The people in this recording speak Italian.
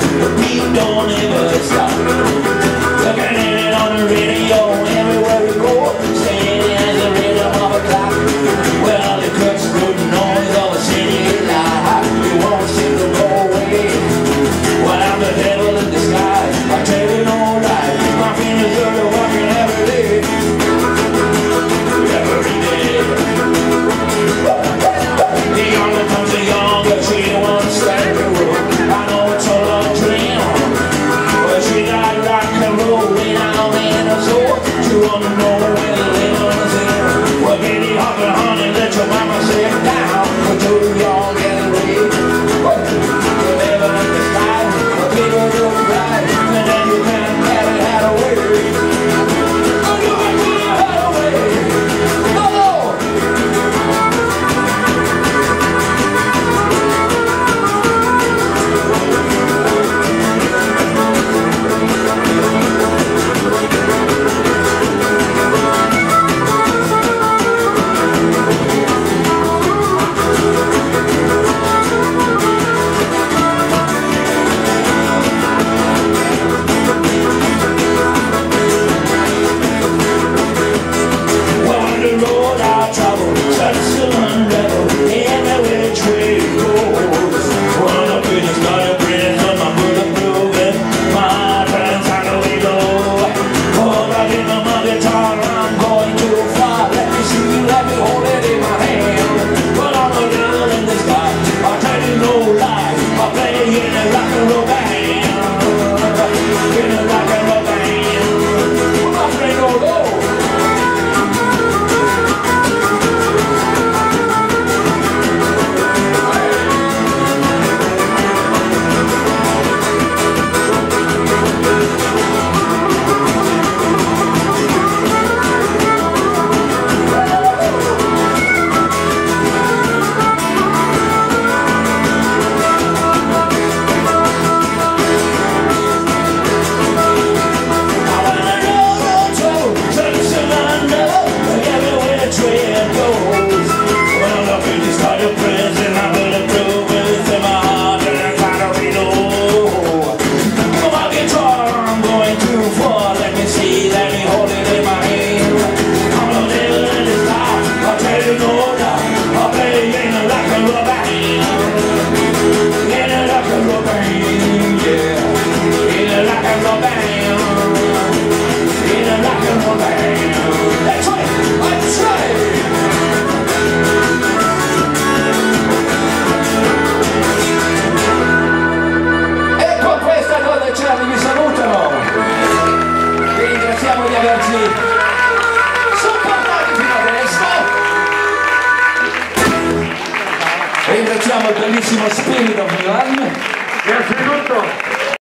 But don't ever stop. 아 ringraziamo il bellissimo spirito Milan. E anzitutto